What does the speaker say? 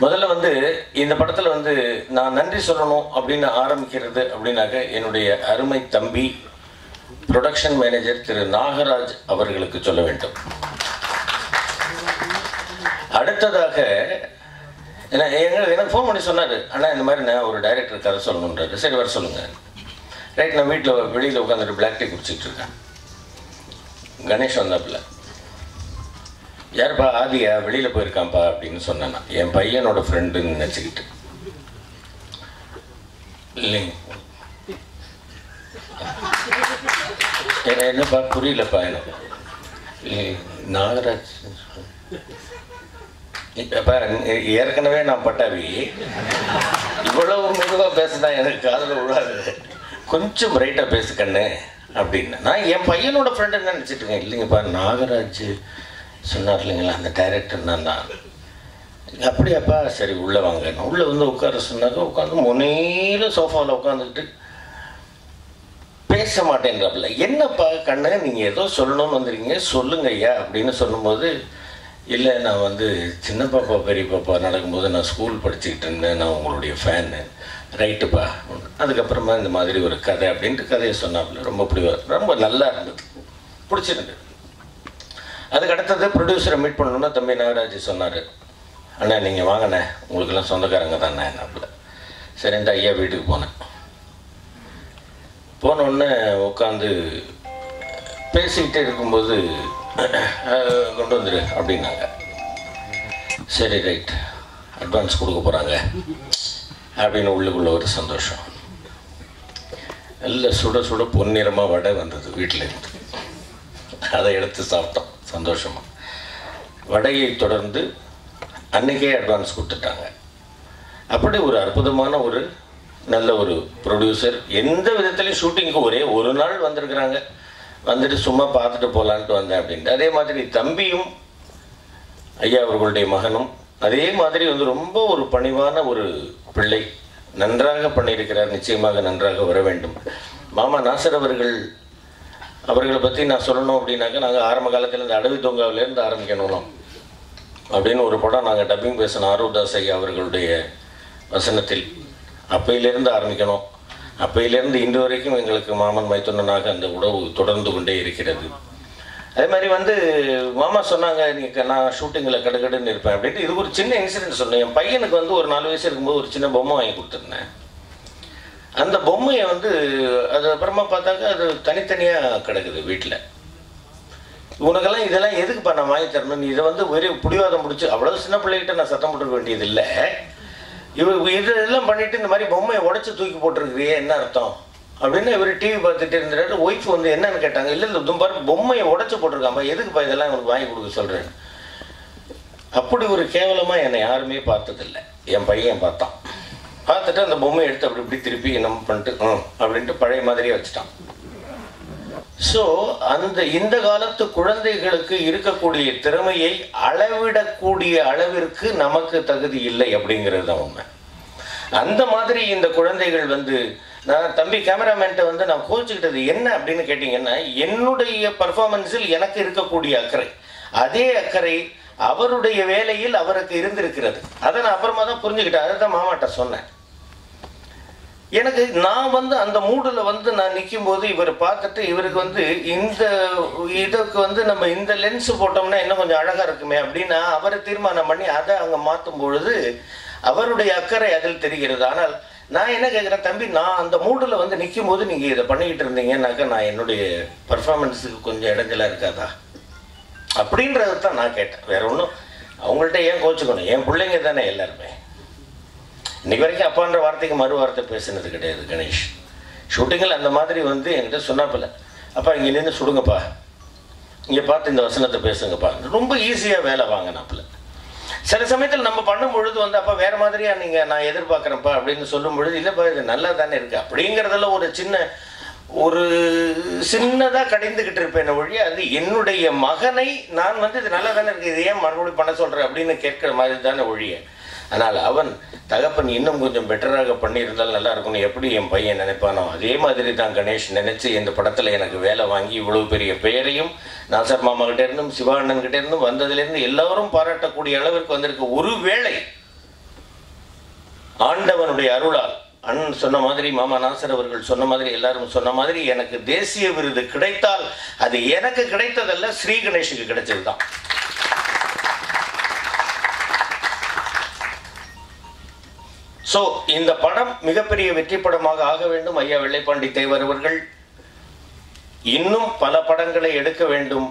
முதல்ல வந்து இந்த படத்தில் வந்து நான் நன்றி சொல்லணும் அப்படின்னு ஆரம்பிக்கிறது அப்படின்னாக்க என்னுடைய அருமை தம்பி ப்ரொடக்ஷன் மேனேஜர் திரு நாகராஜ் அவர்களுக்கு சொல்ல வேண்டும். அடுத்ததாக என்ன- எனக்கு ஃபோன் பண்ணி சொன்னார். ஆனால் இந்த மாதிரி நான் ஒரு டைரக்டர் கதை சொல்லணுன்றாரு சரி வர சொல்லுங்க. ரைட் நான் வீட்டில் வெளியில் உட்காந்துட்டு பிளாக் டீ குடிச்சிட்டு இருக்கேன். கணேஷ் வந்தாப்புல. யாருப்பா ஆதியா வெளியில் போயிருக்கான்ப்பா அப்படின்னு சொன்னேன்னா என் பையனோட ஃப்ரெண்டுன்னு நினச்சிக்கிட்டு. இல்லைங்க. என்னப்பா புரியலப்பா எனக்கு. நாகராஜ். அப்பா ஏற்கனவே நான் பட்டாவி இவ்வளவு மெதுவாக பேசுனா எனக்கு காதில் விழாது. கொஞ்சம் ரைட்டாக பேசுக்கண்ணு அப்படின்னு. நான் என் பையனோட ஃப்ரெண்டு நினச்சிட்டு இருக்கேன். இல்லைங்கப்பா நாகராஜ் சொன்னார் இல்லைங்களா அந்த டைரக்டர் நான் தான். அப்படியாப்பா சரி உள்ளே வாங்க. நான் உள்ளே வந்து உட்கார சொன்னாக்க உட்காந்து முனையில சோஃபாவில் உட்காந்துக்கிட்டு பேச மாட்டேன்றாப்புல. என்னப்பா கண்ணு நீங்கள் ஏதோ சொல்லணும்னு வந்துருக்கீங்க சொல்லுங்க ஐயா அப்படின்னு சொல்லும்போது இல்லை நான் வந்து சின்ன பாப்பா பெரிய பாப்பா நடக்கும்போது நான் ஸ்கூல் படிச்சுக்கிட்டு இருந்தேன் நான் உங்களுடைய ஃபேனு ரைட்டுப்பா அதுக்கப்புறமா இந்த மாதிரி ஒரு கதை அப்படின்ட்டு கதையை சொன்னாப்புல. ரொம்ப பிடிவார் ரொம்ப நல்லா இருந்தது. பிடிச்சிருந்தது. அதுக்கு அடுத்தது ப்ரொடியூசரை மீட் பண்ணணும்னா தம்பி நாகராஜ் சொன்னார். அண்ணா நீங்கள் வாங்கண்ணே. உங்களுக்கெல்லாம் சொந்தக்காரங்க தானே நம்மள சரின்ட்டு ஐயா வீட்டுக்கு போனேன். போனோடனே உட்காந்து பேசிக்கிட்டே இருக்கும்போது கொண்டு வந்துரு அப்படின்னாங்க. சரி ரைட். அட்வான்ஸ் கொடுக்க போகிறாங்க அப்படின்னு உள்ளுக்குள்ள ஒரு சந்தோஷம். நல்ல சுட சுட பொன்னிறமாக வடை வந்தது வீட்டில் இருந்து. அதை எடுத்து சாப்பிட்டோம். சந்தோஷமா. வடையை தொடர்ந்து அன்னைக்கே அட்வான்ஸ் கொடுத்துட்டாங்க. அப்படி ஒரு அற்புதமான ஒரு நல்ல ஒரு ப்ரொடியூசர் எந்த விதத்துலையும் ஷூட்டிங்க்கு ஒரே ஒரு நாள் வந்திருக்கிறாங்க. வந்துட்டு சும்மா பார்த்துட்டு போகலான்ட்டு வந்தேன் அப்படின்ட்டு. அதே மாதிரி தம்பியும் ஐயா அவர்களுடைய மகனும் அதே மாதிரி வந்து ரொம்ப ஒரு பணிவான ஒரு பிள்ளை. நன்றாக பண்ணியிருக்கிறார். நிச்சயமாக நன்றாக வர வேண்டும். மாமா நாசர் அவர்கள் அவர்களை பற்றி நான் சொல்லணும் அப்படின்னாக்கா நாங்கள் ஆரம்ப காலத்தில் இந்த அடவி தொங்காவிலேருந்து ஆரம்பிக்கணும் அப்படின்னு ஒரு படம் நாங்கள் டப்பிங் பேசின ஆரூதாஸ் ஐயா அவர்களுடைய வசனத்தில். அப்பையிலேருந்து ஆரம்பிக்கணும். அப்பையிலேருந்து இன்று வரைக்கும் எங்களுக்கு மாமன் மைத்துனனாக அந்த உறவு தொடர்ந்து கொண்டே இருக்கிறது. அதே மாதிரி வந்து மாமா சொன்னாங்க நீங்கள் நான் ஷூட்டிங்கில் கடுகடுன்னு இருப்பேன் அப்படின்ட்டு. இது ஒரு சின்ன இன்சிடென்ட் சொன்னேன். என் பையனுக்கு வந்து ஒரு நாலு வயசு இருக்கும்போது ஒரு சின்ன பொம்மை வாங்கி கொடுத்துருந்தேன். அந்த பொம்மையை வந்து அது அப்புறமா பார்த்தாக்கா அது தனித்தனியாக கிடக்குது வீட்டில் உனக்கெல்லாம் இதெல்லாம் எதுக்குப்பா நான் வாங்கி தரணும்? நீ இதை வந்து ஒரே பிடிவாதம் பிடிச்சி அவ்வளோ சின்ன பிள்ளைகிட்ட நான் சத்தம் போட்டுக்க வேண்டியதில்லை. இவர் இதெல்லாம் பண்ணிட்டு இந்த மாதிரி பொம்மையை உடச்சி தூக்கி போட்டிருக்கிறியே என்ன அர்த்தம்? அப்படின்னு இவர் டிவி பார்த்துட்டு இருந்தாரு ஒய்ஃப் வந்து என்னன்னு கேட்டாங்க இல்லை இந்த பாரு பொம்மையை உடச்சி போட்டிருக்காம்பா எதுக்குப்பா இதெல்லாம் உங்களுக்கு வாங்கி கொடுக்க சொல்கிறேன் அப்படி ஒரு கேவலமாக என்னை யாருமே பார்த்ததில்லை. என் பையன் பார்த்தான். பார்த்துட்டு அந்த பொம்மையை எடுத்து அப்படி இப்படி திருப்பி நம்ம பண்ணிட்டு அப்படின்ட்டு பழைய மாதிரியே வச்சுட்டான். ஸோ அந்த இந்த காலத்து குழந்தைகளுக்கு இருக்கக்கூடிய திறமையை அளவிடக்கூடிய அளவிற்கு நமக்கு தகுதி இல்லை அப்படிங்கிறது தான் உண்மை அந்த மாதிரி இந்த குழந்தைகள் வந்து நான் தம்பி கேமராமேன்ட்ட வந்து நான் கோச்சுக்கிட்டது என்ன அப்படின்னு கேட்டிங்கன்னா என்னுடைய பர்ஃபார்மன்ஸில் எனக்கு இருக்கக்கூடிய அக்கறை. அதே அக்கறை அவருடைய வேலையில் அவருக்கு இருந்திருக்கிறது. அதை நான் அப்புறமா தான் புரிஞ்சுக்கிட்டேன். அதை தான் மாமாட்ட சொன்னேன். எனக்கு நான் வந்து அந்த மூடில் வந்து நான் நிற்கும் போது இவர் பார்த்துட்டு இவருக்கு வந்து இந்த இதுக்கு வந்து நம்ம இந்த லென்ஸ் போட்டோம்னா இன்னும் கொஞ்சம் அழகாக இருக்குமே அப்படின்னா அவரை தீர்மானம் பண்ணி அதை அங்கே மாற்றும் பொழுது அவருடைய அக்கறை அதில் தெரிகிறது. ஆனால் நான் என்ன கேட்குறேன் தம்பி நான் அந்த மூடில் வந்து நிற்கும் போது நீங்கள் இதை பண்ணிக்கிட்டு இருந்தீங்கன்னாக்கா நான் என்னுடைய பர்ஃபார்மன்ஸுக்கு கொஞ்சம் இடைஞ்சலாக இருக்காதா? அப்படின்றது தான் நான் கேட்டேன். வேற ஒன்றும் அவங்கள்ட்ட ஏன் கோச்சுக்கணும்? என் பிள்ளைங்க தானே எல்லாருமே. இன்னைக்கு வரைக்கும் அப்பான்ற வார்த்தைக்கு மறு வார்த்தை பேசினது கிடையாது கணேஷ். ஷூட்டிங்கில் அந்த மாதிரி வந்து என்கிட்ட சொன்னாப்பில்ல அப்பா இங்கே நின்று சுடுங்கப்பா. இங்கே பார்த்து இந்த வசனத்தை பேசுங்கப்பா. ரொம்ப ஈஸியாக வேலை வாங்கினாப்புல. சில சமயத்தில் நம்ம பண்ணும் பொழுது வந்து அப்போ வேறு மாதிரியா நீங்கள் நான் எதிர்பார்க்குறேன்ப்பா அப்படின்னு சொல்லும் பொழுது இல்லைப்பா இது நல்லா தானே இருக்குது அப்படிங்கிறதுல ஒரு சின்ன ஒரு சின்னதாக கடைந்துக்கிட்டு இருப்பேன் ஒழிய அது என்னுடைய மகனை நான் வந்து இது நல்லா தானே இருக்குது இது ஏன் மறுபடியும் பண்ண சொல்கிறேன் அப்படின்னு கேட்குற மாதிரி தானே ஒழிய ஆனால் அவன் தகப்பன் இன்னும் கொஞ்சம் பெட்டராக பண்ணியிருந்தால் நல்லா இருக்கும்னு எப்படி என் பையன் நினைப்பானோ? அதே மாதிரி தான் கணேஷ் நினைச்சு இந்த படத்தில் எனக்கு வேலை வாங்கி இவ்வளவு பெரிய பெயரையும் நாசர் மாமா கிட்ட இருந்தும் சிவா அண்ணன் கிட்ட இருந்தும் வந்ததுலேருந்து எல்லாரும் பாராட்டக்கூடிய அளவிற்கு வந்திருக்க. ஒரு வேளை ஆண்டவனுடைய அருளால் அண்ணன் சொன்ன மாதிரி மாமா நாசர் அவர்கள் சொன்ன மாதிரி எல்லாரும் சொன்ன மாதிரி எனக்கு தேசிய விருது கிடைத்தால் அது எனக்கு கிடைத்ததல்ல ஸ்ரீ கணேஷுக்கு கிடைச்சது தான் ஸோ இந்த படம் மிகப்பெரிய வெற்றி படமாக ஆக வேண்டும். ஐயா வெள்ளைப்பாண்டி தேவர் அவர்கள். இன்னும் பல படங்களை எடுக்க வேண்டும்.